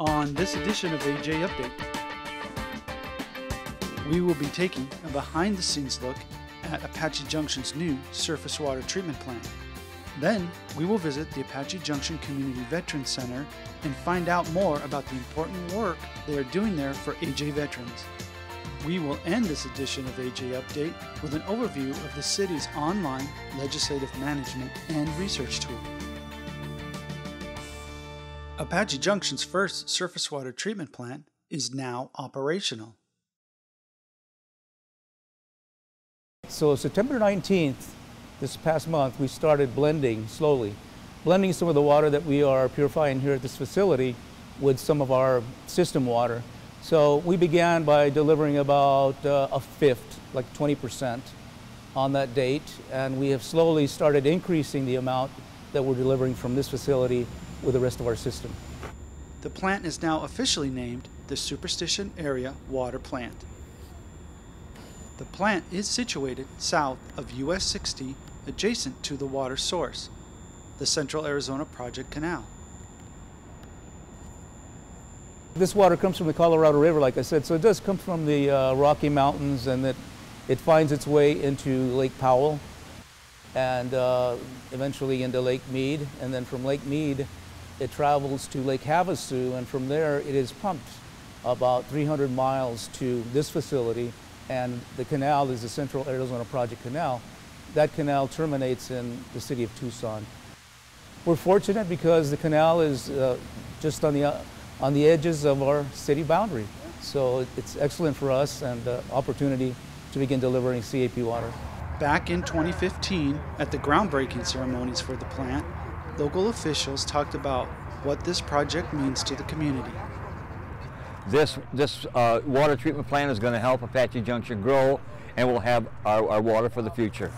On this edition of AJ Update, we will be taking a behind the scenes look at Apache Junction's new surface water treatment plant. Then, we will visit the Apache Junction Community Veterans Center and find out more about the important work they are doing there for AJ veterans. We will end this edition of AJ Update with an overview of the city's online legislative management and research tool. Apache Junction's first surface water treatment plant is now operational. So September 19th, this past month, we started blending slowly, blending some of the water that we are purifying here at this facility with some of our system water. So we began by delivering about uh, a fifth, like 20% on that date, and we have slowly started increasing the amount that we're delivering from this facility with the rest of our system. The plant is now officially named the Superstition Area Water Plant. The plant is situated south of US 60, adjacent to the water source, the Central Arizona Project Canal. This water comes from the Colorado River, like I said, so it does come from the uh, Rocky Mountains and that it finds its way into Lake Powell and uh, eventually into Lake Mead. And then from Lake Mead, it travels to Lake Havasu, and from there it is pumped about 300 miles to this facility, and the canal is the Central Arizona Project Canal. That canal terminates in the city of Tucson. We're fortunate because the canal is uh, just on the, uh, on the edges of our city boundary. So it's excellent for us and uh, opportunity to begin delivering CAP water. Back in 2015, at the groundbreaking ceremonies for the plant, local officials talked about what this project means to the community. This, this uh, water treatment plant is going to help Apache Junction grow and we'll have our, our water for the future.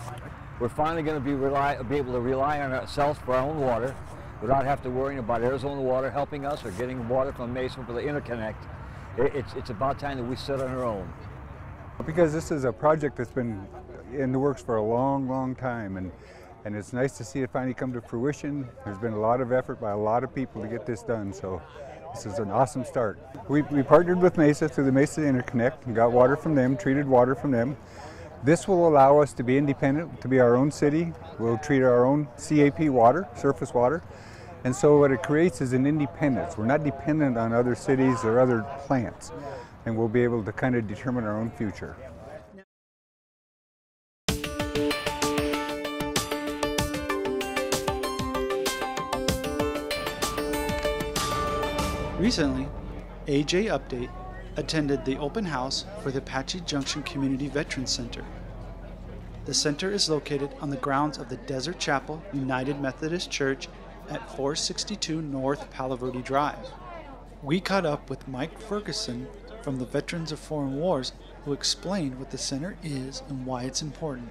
We're finally going to be, rely, be able to rely on ourselves for our own water without having to worry about Arizona Water helping us or getting water from Mesa for the interconnect. It, it's, it's about time that we sit on our own. Because this is a project that's been in the works for a long, long time and and it's nice to see it finally come to fruition. There's been a lot of effort by a lot of people to get this done, so this is an awesome start. We, we partnered with Mesa through the Mesa Interconnect and got water from them, treated water from them. This will allow us to be independent, to be our own city. We'll treat our own CAP water, surface water. And so what it creates is an independence. We're not dependent on other cities or other plants. And we'll be able to kind of determine our own future. Recently, AJ Update attended the open house for the Apache Junction Community Veterans Center. The center is located on the grounds of the Desert Chapel United Methodist Church at 462 North Palo Verde Drive. We caught up with Mike Ferguson from the Veterans of Foreign Wars who explained what the center is and why it's important.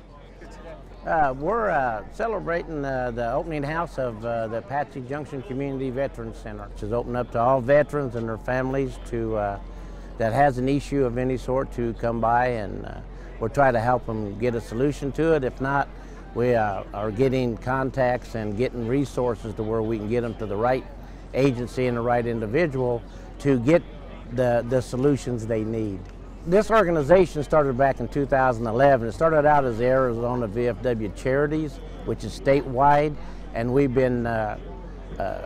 Uh, we're uh, celebrating uh, the opening house of uh, the Apache Junction Community Veterans Center, which is open up to all veterans and their families to uh, that has an issue of any sort to come by, and uh, we'll try to help them get a solution to it. If not, we are getting contacts and getting resources to where we can get them to the right agency and the right individual to get the, the solutions they need. This organization started back in 2011. It started out as the Arizona VFW Charities, which is statewide, and we've been uh, uh,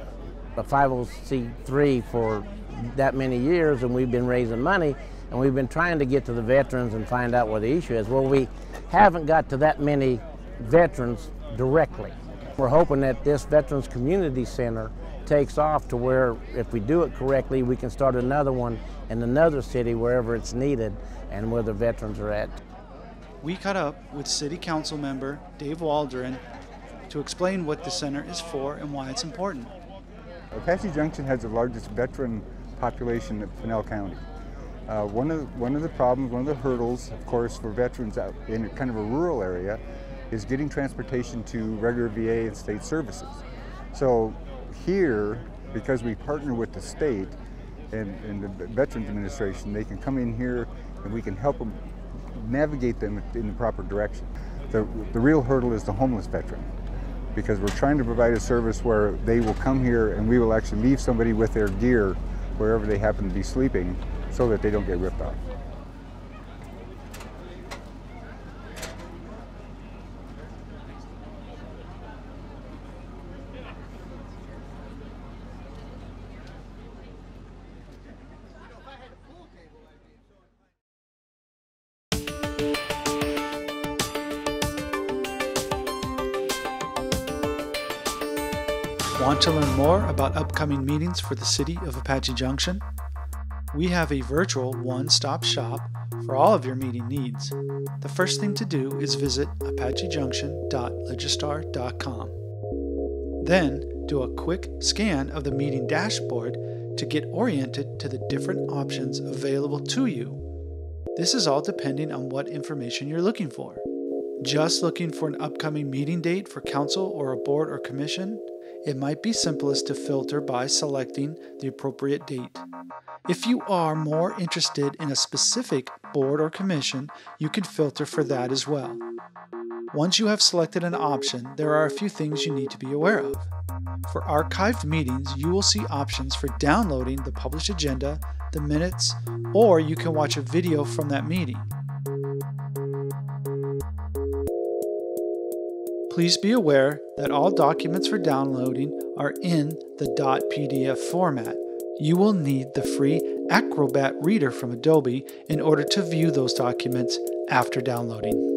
a 501c3 for that many years, and we've been raising money, and we've been trying to get to the veterans and find out what the issue is. Well, we haven't got to that many veterans directly. We're hoping that this Veterans Community Center takes off to where if we do it correctly, we can start another one in another city wherever it's needed and where the veterans are at. We caught up with City Council member Dave Waldron to explain what the center is for and why it's important. Apache Junction has the largest veteran population in Pinal County. Uh, one, of, one of the problems, one of the hurdles, of course, for veterans out in kind of a rural area is getting transportation to regular VA and state services. So here, because we partner with the state and, and the Veterans Administration, they can come in here and we can help them navigate them in the proper direction. The, the real hurdle is the homeless veteran because we're trying to provide a service where they will come here and we will actually leave somebody with their gear wherever they happen to be sleeping so that they don't get ripped off. Want to learn more about upcoming meetings for the City of Apache Junction? We have a virtual one stop shop for all of your meeting needs. The first thing to do is visit apachejunction.legistar.com. Then do a quick scan of the meeting dashboard to get oriented to the different options available to you. This is all depending on what information you're looking for. Just looking for an upcoming meeting date for council or a board or commission? It might be simplest to filter by selecting the appropriate date. If you are more interested in a specific board or commission, you can filter for that as well. Once you have selected an option, there are a few things you need to be aware of. For archived meetings, you will see options for downloading the published agenda, the minutes, or you can watch a video from that meeting. Please be aware that all documents for downloading are in the .pdf format. You will need the free Acrobat Reader from Adobe in order to view those documents after downloading.